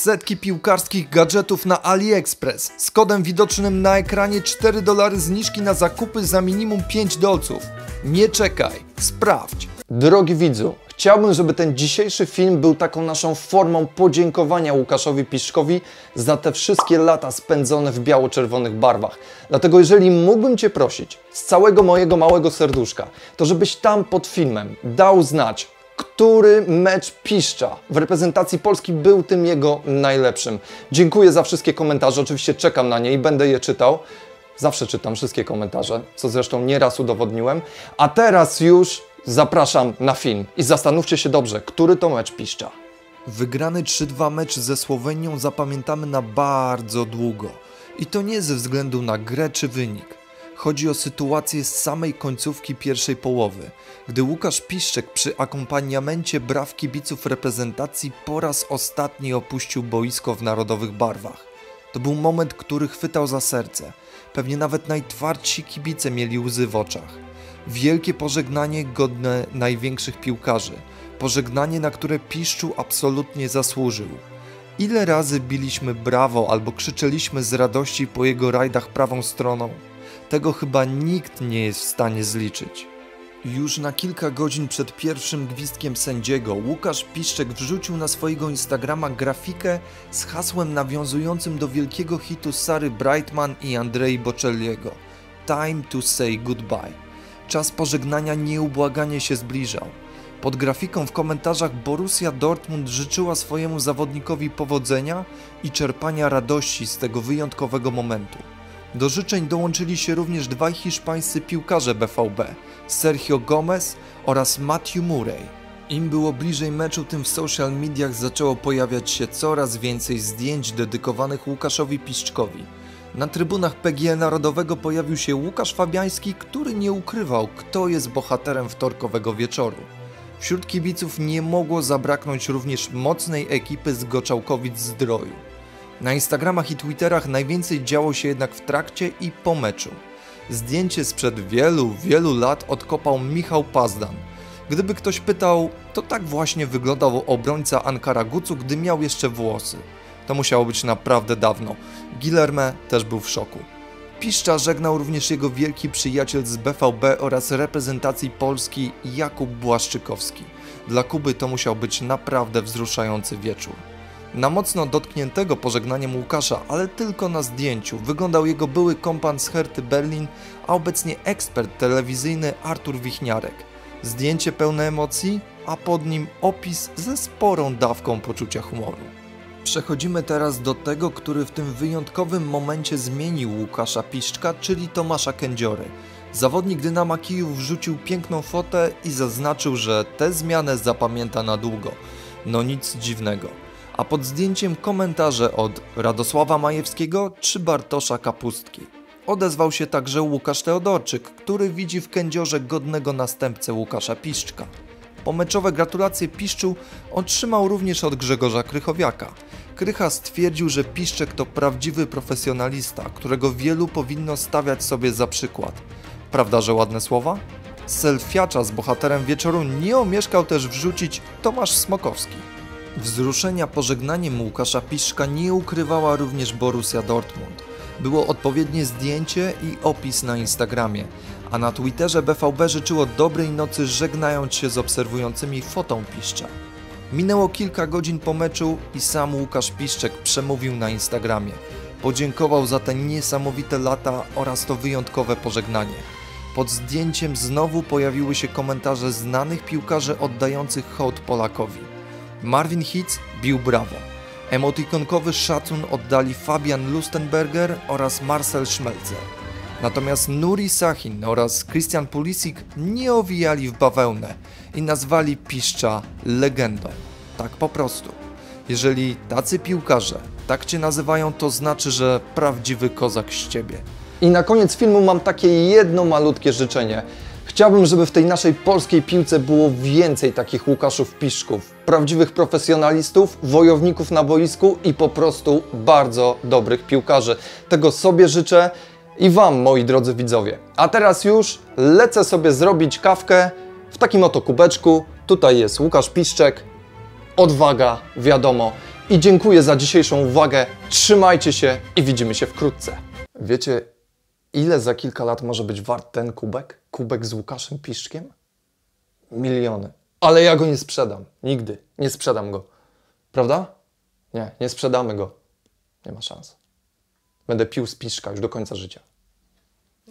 Setki piłkarskich gadżetów na AliExpress z kodem widocznym na ekranie 4 dolary zniżki na zakupy za minimum 5 dolców. Nie czekaj, sprawdź. Drogi widzu, chciałbym, żeby ten dzisiejszy film był taką naszą formą podziękowania Łukaszowi Piszkowi za te wszystkie lata spędzone w biało-czerwonych barwach. Dlatego jeżeli mógłbym Cię prosić z całego mojego małego serduszka, to żebyś tam pod filmem dał znać, który mecz Piszcza w reprezentacji Polski był tym jego najlepszym. Dziękuję za wszystkie komentarze, oczywiście czekam na nie i będę je czytał. Zawsze czytam wszystkie komentarze, co zresztą nieraz udowodniłem. A teraz już zapraszam na film i zastanówcie się dobrze, który to mecz Piszcza. Wygrany 3-2 mecz ze Słowenią zapamiętamy na bardzo długo. I to nie ze względu na grę czy wynik. Chodzi o sytuację z samej końcówki pierwszej połowy, gdy Łukasz Piszczek przy akompaniamencie braw kibiców reprezentacji po raz ostatni opuścił boisko w narodowych barwach. To był moment, który chwytał za serce. Pewnie nawet najtwardsi kibice mieli łzy w oczach. Wielkie pożegnanie godne największych piłkarzy. Pożegnanie, na które Piszczu absolutnie zasłużył. Ile razy biliśmy brawo albo krzyczeliśmy z radości po jego rajdach prawą stroną? Tego chyba nikt nie jest w stanie zliczyć. Już na kilka godzin przed pierwszym gwizdkiem sędziego Łukasz Piszczek wrzucił na swojego Instagrama grafikę z hasłem nawiązującym do wielkiego hitu Sary Brightman i Andrei Bocelliego Time to say goodbye. Czas pożegnania nieubłaganie się zbliżał. Pod grafiką w komentarzach Borussia Dortmund życzyła swojemu zawodnikowi powodzenia i czerpania radości z tego wyjątkowego momentu. Do życzeń dołączyli się również dwaj hiszpańscy piłkarze BVB, Sergio Gomez oraz Matthew Murray. Im było bliżej meczu, tym w social mediach zaczęło pojawiać się coraz więcej zdjęć dedykowanych Łukaszowi Piszczkowi. Na trybunach PGE Narodowego pojawił się Łukasz Fabiański, który nie ukrywał, kto jest bohaterem wtorkowego wieczoru. Wśród kibiców nie mogło zabraknąć również mocnej ekipy z Goczałkowic-Zdroju. Na Instagramach i Twitterach najwięcej działo się jednak w trakcie i po meczu. Zdjęcie sprzed wielu, wielu lat odkopał Michał Pazdan. Gdyby ktoś pytał, to tak właśnie wyglądał obrońca Ankara Gucu, gdy miał jeszcze włosy. To musiało być naprawdę dawno. Guillerme też był w szoku. Piszcza żegnał również jego wielki przyjaciel z BVB oraz reprezentacji Polski Jakub Błaszczykowski. Dla Kuby to musiał być naprawdę wzruszający wieczór. Na mocno dotkniętego pożegnaniem Łukasza, ale tylko na zdjęciu, wyglądał jego były kompan z Herty Berlin, a obecnie ekspert telewizyjny Artur Wichniarek. Zdjęcie pełne emocji, a pod nim opis ze sporą dawką poczucia humoru. Przechodzimy teraz do tego, który w tym wyjątkowym momencie zmienił Łukasza Piszczka, czyli Tomasza Kędziory. Zawodnik Dynama Kijów wrzucił piękną fotę i zaznaczył, że tę zmianę zapamięta na długo. No nic dziwnego a pod zdjęciem komentarze od Radosława Majewskiego czy Bartosza Kapustki. Odezwał się także Łukasz Teodorczyk, który widzi w kędziorze godnego następcę Łukasza Piszczka. Pomeczowe gratulacje Piszczu otrzymał również od Grzegorza Krychowiaka. Krycha stwierdził, że Piszczek to prawdziwy profesjonalista, którego wielu powinno stawiać sobie za przykład. Prawda, że ładne słowa? Selfiacza z bohaterem wieczoru nie omieszkał też wrzucić Tomasz Smokowski. Wzruszenia pożegnaniem Łukasza Piszka nie ukrywała również Borussia Dortmund. Było odpowiednie zdjęcie i opis na Instagramie, a na Twitterze BVB życzyło dobrej nocy żegnając się z obserwującymi fotą Piszcza. Minęło kilka godzin po meczu i sam Łukasz Piszczek przemówił na Instagramie. Podziękował za te niesamowite lata oraz to wyjątkowe pożegnanie. Pod zdjęciem znowu pojawiły się komentarze znanych piłkarzy oddających hołd Polakowi. Marvin Hitz bił brawo. Emotikonkowy szacun oddali Fabian Lustenberger oraz Marcel Schmelzer. Natomiast Nuri Sahin oraz Christian Pulisic nie owijali w bawełnę i nazwali Piszcza legendą. Tak po prostu. Jeżeli tacy piłkarze tak cię nazywają, to znaczy, że prawdziwy kozak z ciebie. I na koniec filmu mam takie jedno malutkie życzenie. Chciałbym, żeby w tej naszej polskiej piłce było więcej takich Łukaszów Piszków, prawdziwych profesjonalistów, wojowników na boisku i po prostu bardzo dobrych piłkarzy. Tego sobie życzę i Wam, moi drodzy widzowie. A teraz już lecę sobie zrobić kawkę w takim oto kubeczku. Tutaj jest Łukasz Piszczek, odwaga, wiadomo. I dziękuję za dzisiejszą uwagę. Trzymajcie się i widzimy się wkrótce. Wiecie, ile za kilka lat może być wart ten kubek? Kubek z Łukaszem Piszczkiem? Miliony. Ale ja go nie sprzedam. Nigdy. Nie sprzedam go. Prawda? Nie, nie sprzedamy go. Nie ma szans. Będę pił z Piszczka już do końca życia.